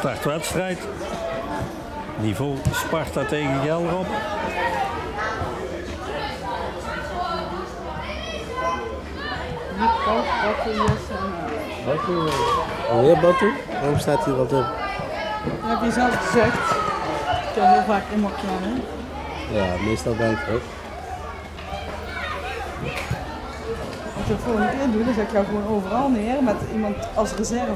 Startwedstrijd. Niveau Sparta tegen Gelrop. Niet Batu. Alweer Batu? Waarom staat hier wat op? Dat heb je zelf gezegd. Ik heb heel vaak in kennen. Ja, meestal ben ik ook. Als je het volgende keer doet, dan zet ik jou gewoon overal neer met iemand als reserve.